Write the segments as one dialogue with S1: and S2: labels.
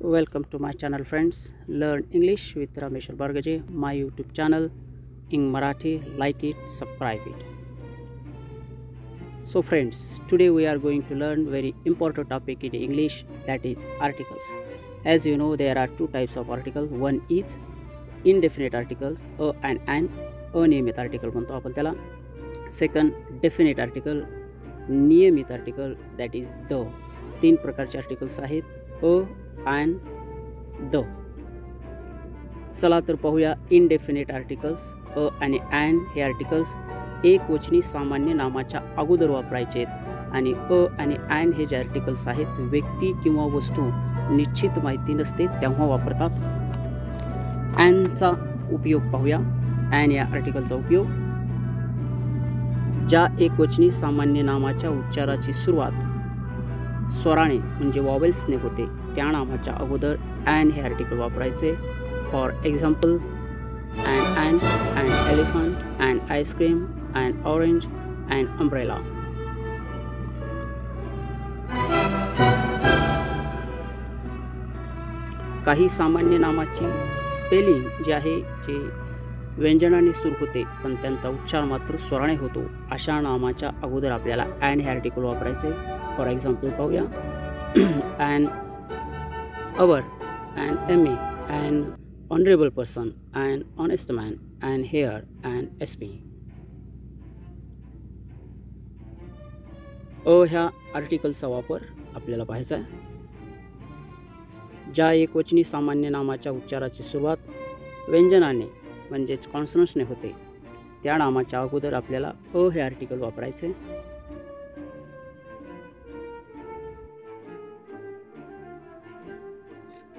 S1: Welcome to my channel friends. Learn English with Rameshwar Bargaje, my YouTube channel in Marathi. Like it, subscribe it. So friends, today we are going to learn very important topic in English that is articles. As you know there are two types of articles. One is indefinite articles a and an अनियमित article म्हणतो आपण त्याला second definite article नियमित article that is the तीन प्रकारचे articles आहेत अ and the चला तर पाहूया इनडेफिनेट आर्टिकल्स अ आणि अँड हे आर्टिकल्स एक वचनी सामान्य नामाच्या अगोदर वापरायचे आहेत. आणि अ आणि अँड हे जे आर्टिकल्स आहेत व्यक्ती किंवा वस्तू निश्चित माहिती नसते तेव्हा वापरतात. अँडचा उपयोग पाहूया. अँड या आर्टिकलचा उपयोग. ज्या एकवचनी सामान्य नामाच्या उच्चाराची सुरुवात स्वराने म्हणजे वॉवेल्सने होते. त्या नामाच्या अगोदर अँड हे आर्टिकल वापरायचे. For example an an an elephant an ice cream an orange an umbrella काही सामान्य नामाची स्पेलिंग जे आहे जे व्यंजनाने सुरू होते पण त्यांचा उच्चार मात्र स्वराने होतो. अशा नामाच्या अगोदर आपल्याला अँड हे आर्टिकल वापरायचे. फॉर एक्झाम्पल पाहूया. An hour an M A an honourable person an honest man an heir an S P अ ह्या आर्टिकलचा वापर आपल्याला पाहायचा आहे. ज्या एकवचनी सामान्य नामाच्या उच्चाराची सुरुवात व्यंजनाने म्हणजेच कॉन्सनन्सने होते त्या नामाच्या अगोदर आपल्याला अ हे आर्टिकल वापरायचे.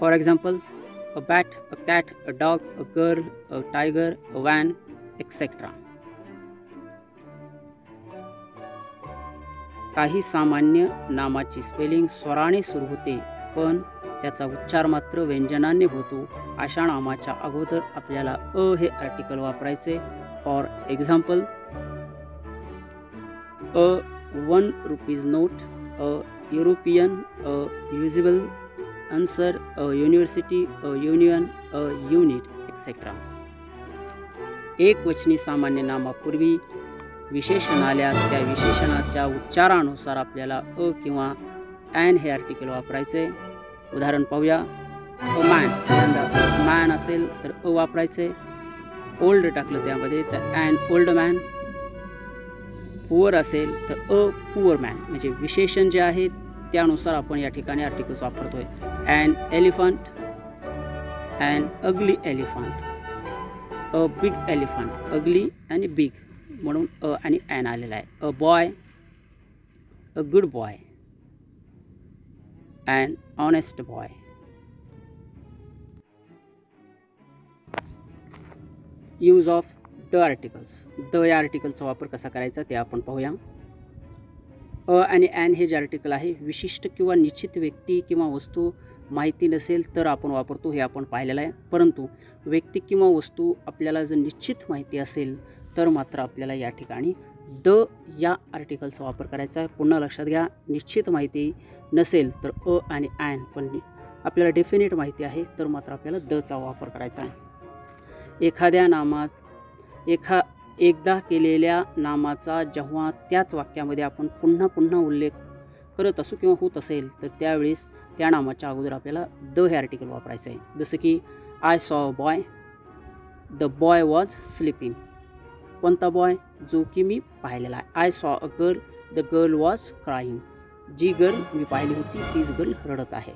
S1: For example a bat a cat a dog a girl, a tiger a van, etcetera काही सामान्य नामाची स्पेलिंग स्वराने सुरू होते पण त्याचा उच्चार मात्र व्यंजनाने होतो अशा नामाच्या अगोदर आपल्याला अ हे आर्टिकल वापरायचे. For example a one rupees note a European a usable answer, a university, a union a unit etcetera एक वचनी सामान्य नामापूर्वी विशेषण आल्यास त्या विशेषणाच्या उच्चारानुसार आपल्याला अ किंवा ॲन हे आर्टिकल वापरायचे. उदाहरण पाहूया. अ मॅन पहिल्यांदा मॅन असेल तर अ वापरायचे. ओल्ड टाकलं त्यामध्ये तर ॲन ओल्ड मॅन पुअर असेल तर अ पुअर मॅन म्हणजे विशेषण जे आहे त्यानुसार आपण या ठिकाणी आर्टिकल्स वापरतोय. An elephant an ugly elephant a big elephant ugly आणि बिग म्हणून अ आणि ॲन आलेला आहे. A boy a good boy an honest boy use of the articles the या आर्टिकलचा वापर कसा करायचा ते आपण पाहूया. अ आणि ॲन हे जे आर्टिकल आहे. विशिष्ट किंवा निश्चित व्यक्ती किंवा वस्तू माहिती नसेल तर आपण वापरतो हे आपण पाहिलेलं आहे. परंतु व्यक्ती किंवा वस्तू आपल्याला जर निश्चित माहिती असेल तर मात्र आपल्याला या ठिकाणी द या आर्टिकलचा वापर करायचा आहे. पुन्हा लक्षात घ्या निश्चित माहिती नसेल तर अ आणि ॲन पण आपल्याला डेफिनेट माहिती आहे तर मात्र आपल्याला दचा वापर करायचा आहे. एखाद्या नामात एखा एकदा केलेल्या नामाचा जेव्हा त्याच वाक्यामध्ये आपण पुन्हा पुन्हा उल्लेख करत असू किंवा होत असेल तर त्यावेळेस त्या नामाच्या अगोदर आपल्याला द हे आर्टिकल वापरायचं आहे. जसं की I saw boy the boy was sleeping कोणता बॉय जो की मी पाहिलेला आहे. I saw a girl the girl was crying G girl मी पाहिली होती तीच गर्ल रडत आहे.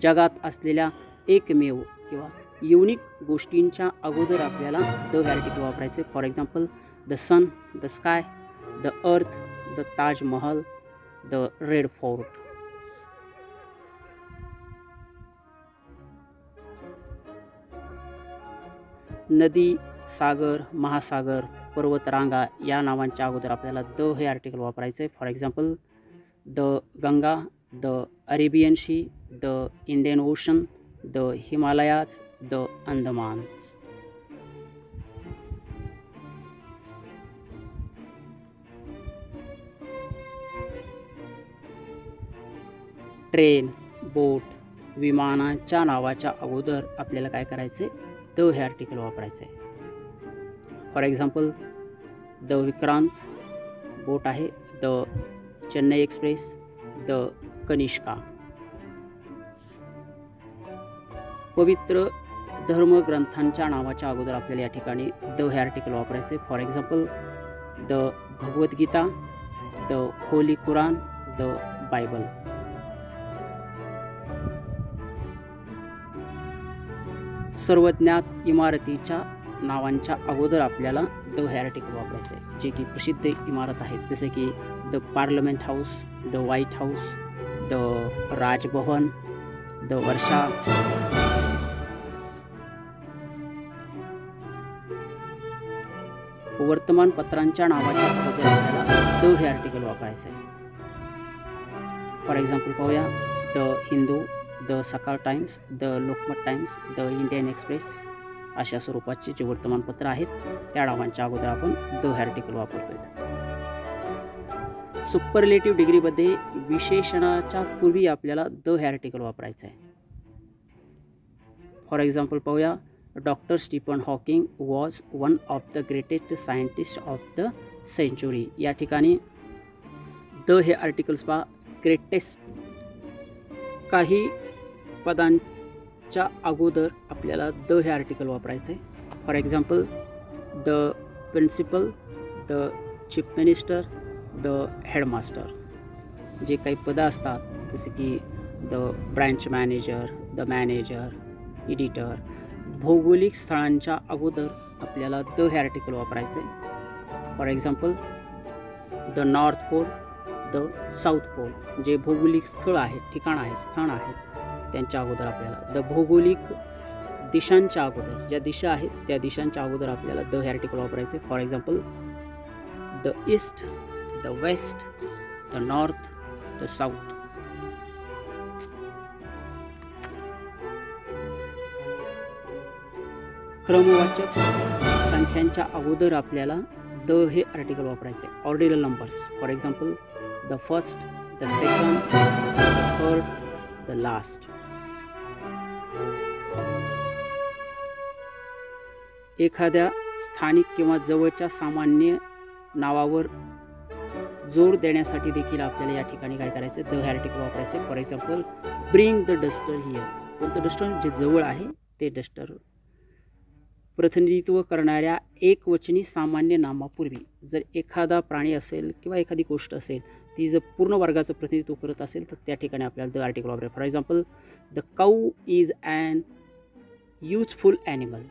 S1: जगात असलेल्या एकमेव किंवा युनिक गोष्टींच्या अगोदर आपल्याला द हे वापरायचं. वापरायचे for example the sun the sky the earth the Taj Mahal the Red Fort नदी सागर महासागर पर्वतरांगा या नावांच्या अगोदर आपल्याला द हे आर्टिकल वापरायचं. आहे for example the Ganga the Arabian Sea the Indian Ocean the Himalayas the Andamans. Train boat विमानाच्या नावाच्या अगोदर आपल्याला काय करायचं आहे द हे आर्टिकल वापरायचं आहे for example the Vikrant boat आहे the Chennai Express the Kanishka पवित्र धर्मग्रंथांच्या नावाच्या अगोदर आपल्याला या ठिकाणी द हे आर्टिकल वापरायचे for example the Bhagavad Gita the holy Quran the Bible. सर्वज्ञात इमारतीच्या नावांच्या अगोदर आपल्याला द हे आर्टिकल वापरायचे आहे जे की प्रसिद्ध इमारत आहेत जसे की the Parliament House the White House the Raj Bhavan the Varsha वर्तमानपत्रांच्या नावाच्या अगोदर आपल्याला द हे आर्टिकल वापरायचं आहे फॉर एक्झाम्पल पाहूया. The Hindu the Sakal Times the Lokmat Times the Indian Express अशा स्वरूपाचे जे वर्तमानपत्र आहेत त्या नावांच्या अगोदर आपण द हे आर्टिकल वापरतोय. सुपरलेटिव्ह डिग्रीमध्ये विशेषणाच्या पूर्वी आपल्याला द हे आर्टिकल वापरायचं आहे फॉर एक्झाम्पल पाहूया. Doctor Stephen Hawking was one of the greatest scientist of the century या ठिकाणी द हे आर्टिकल्स पहा. ग्रेटेस्ट काही पदांच्या अगोदर आपल्याला द हे आर्टिकल वापरायचं आहे for example the principal the chief minister the headmaster जे काही पदं असतात जसे की the branch manager the manager editor भौगोलिक स्थळांच्या अगोदर आपल्याला द हे आर्टिकल वापरायचं आहे for example the north pole the south pole जे भौगोलिक स्थळ आहेत ठिकाण आहेत स्थान आहेत त्यांच्या अगोदर आपल्याला द भौगोलिक दिशांच्या अगोदर ज्या दिशा आहेत त्या दिशांच्या अगोदर आपल्याला द हे आर्टिकल आहे for example the east the west the north the south क्रमवाचक संख्यांच्या अगोदर आपल्याला द हे आर्टिकल वापरायचे ordinal numbers for example the first the second third the last एखाद्या स्थानिक किंवा जवळच्या सामान्य नावावर जोर देण्यासाठी देखील आपल्याला या ठिकाणी काय करायचं द हे आर्टिकल वापरायचे for example bring the duster here कोणतं डस्टर जे जवळ आहे ते डस्टर प्रतिनिधित्व करणाऱ्या एकवचनी सामान्य नामापूर्वी जर एखादा प्राणी असेल किंवा एखादी गोष्ट असेल ती जर पूर्ण वर्गाचं प्रतिनिधित्व करत असेल तर त्या ठिकाणी आपल्याला द आर्टिकल वापर for example the cow is an useful animal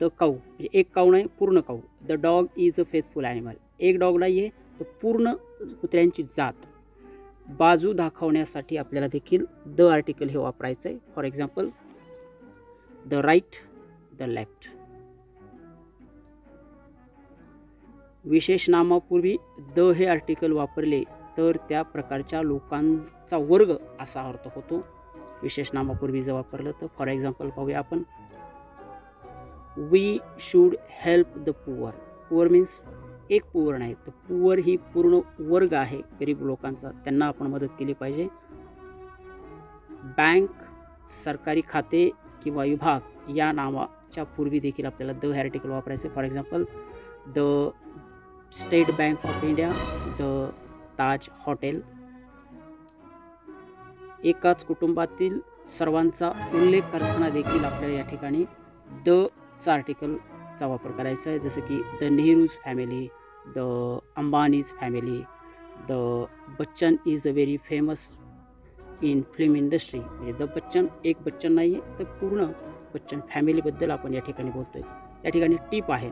S1: the cow म्हणजे एक काऊ नाही पूर्ण cow the dog is a faithful animal एक डॉग नाही आहे तर पूर्ण कुत्र्यांची जात. बाजू दाखवण्यासाठी आपल्याला देखील द आर्टिकल हे वापरायचं आहे for example the right the left विशेष नामापूर्वी द हे आर्टिकल वापरले तर त्या प्रकारच्या लोकांचा वर्ग असा अर्थ होतो. विशेष नामापूर्वी जर वापरलं तर फॉर एक्झाम्पल पाहूया आपण. We should help the poor poor means एक पुअर नाही तर पुअर ही पूर्ण वर्ग आहे गरीब लोकांचा. त्यांना आपण मदत केली पाहिजे. बँक सरकारी खाते किंवा विभाग या नावाच्या पूर्वी देखील आपल्याला द हे आर्टिकल वापरायचे. For example the State Bank of India the Taj hotel. एकाच कुटुंबातील सर्वांचा उल्लेख करताना देखील आपल्याला या ठिकाणी द चा आर्टिकलचा वापर करायचा आहे. जसं की the Nehrus family the Ambanis family the Bachchan is a very famous in film industry. म्हणजे द बच्चन एक बच्चन नाही आहे तर पूर्ण बच्चन फॅमिलीबद्दल आपण या ठिकाणी बोलतो आहे या ठिकाणी टीप आहे.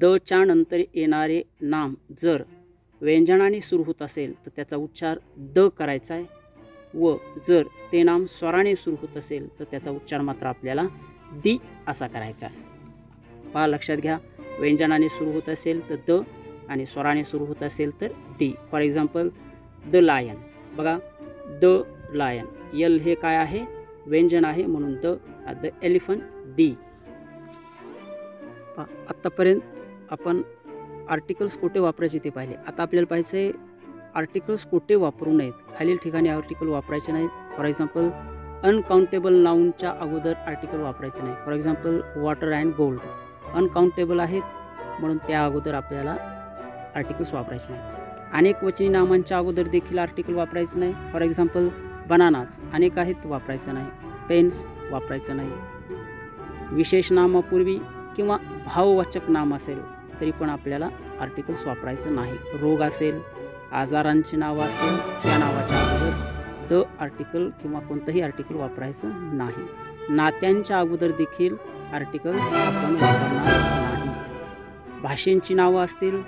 S1: दच्या नंतर येणारे नाम जर व्यंजनाने सुरू होत असेल तर त्याचा उच्चार द करायचा आहे. व जर ते नाम स्वराने सुरू होत असेल तर त्याचा उच्चार मात्र आपल्याला दी असा करायचा आहे. पहा लक्षात घ्या. व्यंजनाने सुरू होत असेल तर द आणि स्वराने सुरू होत असेल तर the. For example the lion बघा द लायन यल हे काय आहे? व्यंजन आहे म्हणून द द एलिफंट दी. आत्तापर्यंत आपण आर्टिकल्स कोठे वापरायचे ते पाहिले. आता आपल्याला पाहिजे आहे आर्टिकल्स कोठे वापरू नयेत? खालील ठिकाणी आर्टिकल वापरायचे नाहीत. फॉर एक्झाम्पल अनकाउंटेबल नाऊनच्या अगोदर आर्टिकल वापरायचे नाही. For example water and gold uncountable आहेत म्हणून त्या अगोदर आपल्याला आर्टिकल्स वापरायचे नाही अनेक वचनी नामांच्या अगोदर देखील आर्टिकल वापरायचं नाही. फॉर एक्झाम्पल बनानाज अनेक आहेत वापरायचं नाही. पेन्स वापरायचं नाही. विशेष नामापूर्वी किंवा भाववाचक नाम असेल तरी पण आपल्याला आर्टिकल्स वापरायचं नाही. रोग असेल आजारांची नावं असतील त्या नावाच्या अगोदर द आर्टिकल किंवा कोणतंही आर्टिकल वापरायचं नाही. नात्यांच्या अगोदर देखील आर्टिकल्स आपण वापरणार नाही. भाषेंची नावं असतील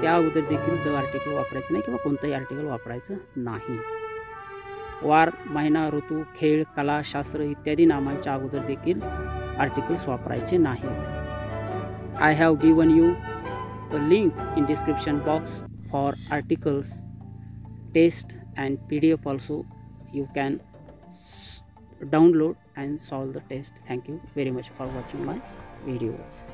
S1: त्या अगोदर देखील द आर्टिकल वापरायचं नाही किंवा कोणतंही आर्टिकल वापरायचं नाही. वार महिना ऋतू खेळ कला शास्त्र इत्यादी नामांच्या अगोदर देखील आर्टिकल्स वापरायचे नाहीत. I have given you a link in description box for articles, test and PDF also you can download and solve the test. Thank you very much for watching my videos.